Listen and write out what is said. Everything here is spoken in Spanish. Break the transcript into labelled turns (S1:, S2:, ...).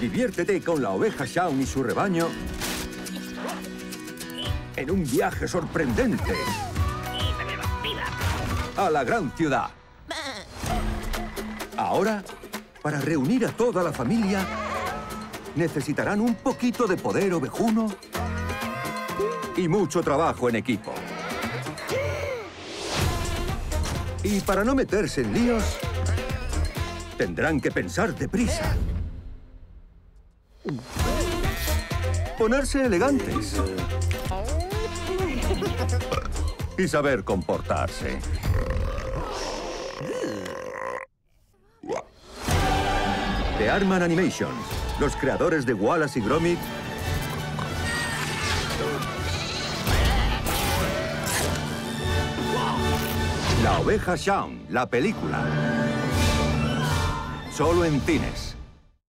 S1: Diviértete con la oveja Shaun y su rebaño en un viaje sorprendente a la gran ciudad. Ahora, para reunir a toda la familia, necesitarán un poquito de poder ovejuno y mucho trabajo en equipo. Y para no meterse en líos, tendrán que pensar deprisa. Ponerse elegantes. Y saber comportarse. The Arman Animations, los creadores de Wallace y Gromit, La oveja Shaun, la película. Solo en cines.